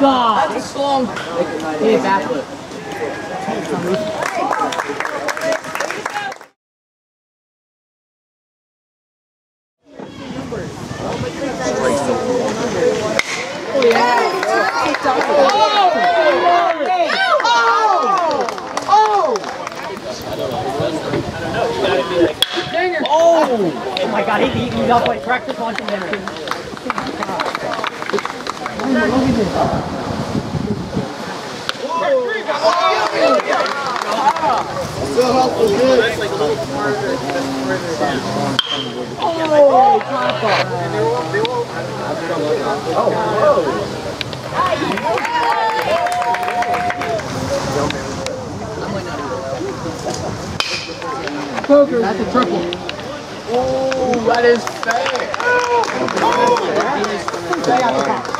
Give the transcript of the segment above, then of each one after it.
god! That's a. Hey, backflip. Oh Oh! Oh my god, he beat me up like practice launching there. That's a triple. Oh, that is fair. I didn't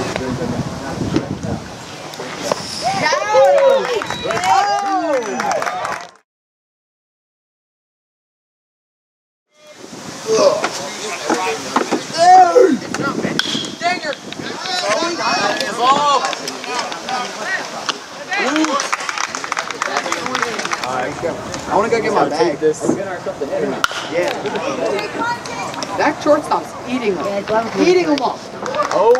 Dinger. I want to go get my bag. This. Yeah. That shortstop's eating them. Eating them up. Oh,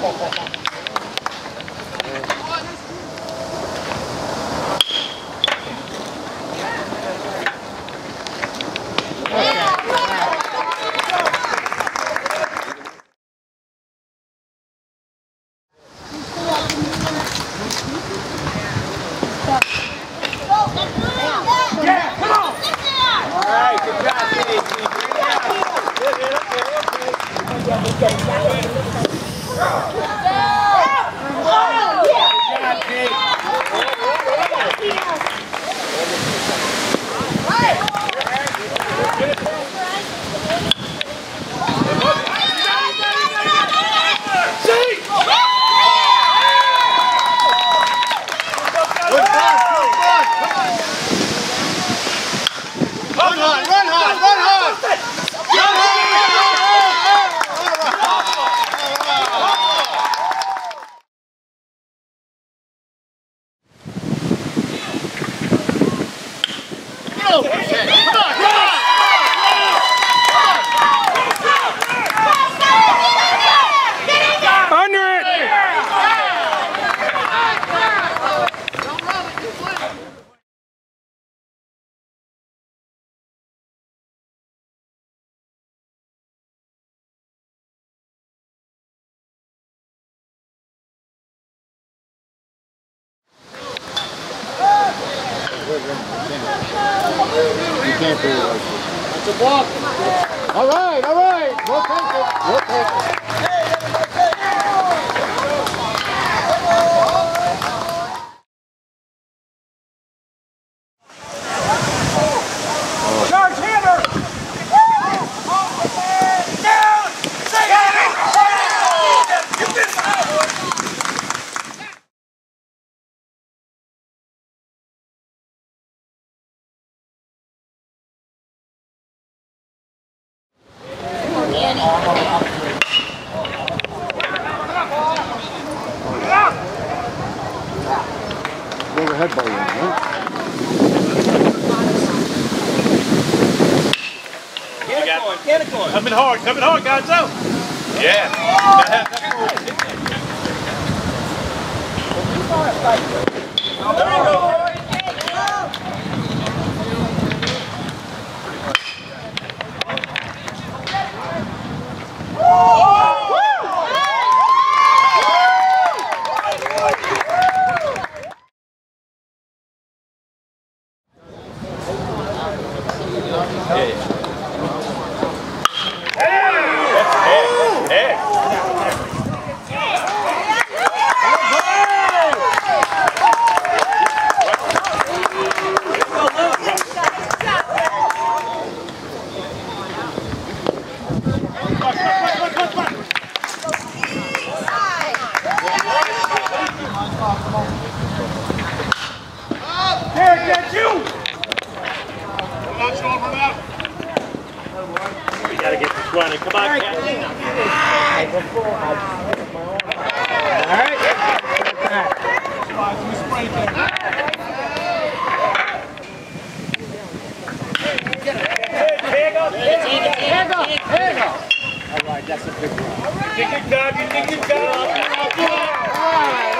ほほほほ。On, come. Under it! You can't do it like this. That's a block. All right, all right. We'll take it. We'll. Coming hard, coming hard, guys, out! Yeah. There you go. Derek, that's you! Come on, Sean, run out. We gotta get this running. Come on, All right. All right, that's a big one. Right. You think you've you think you've. All right.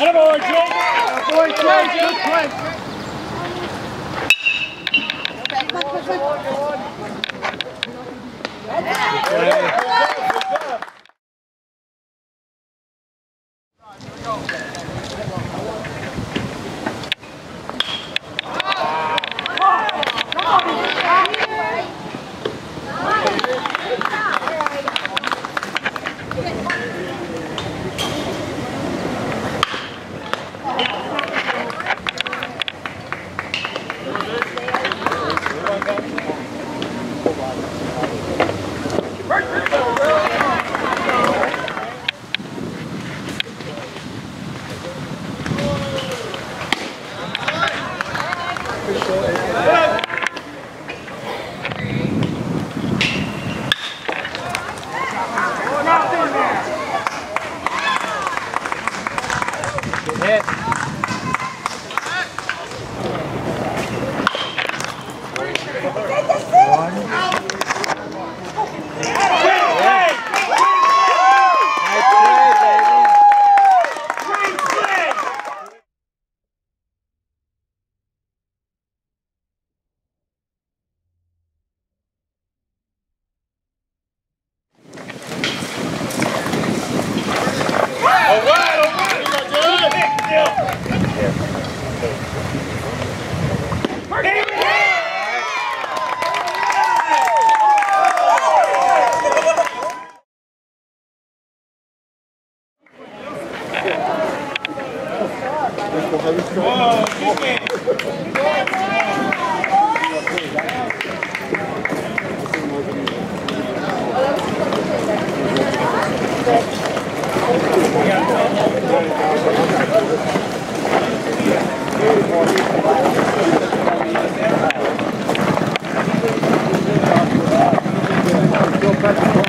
Attaboy, Jake. Boy, Jake, good play. All Oh yeah.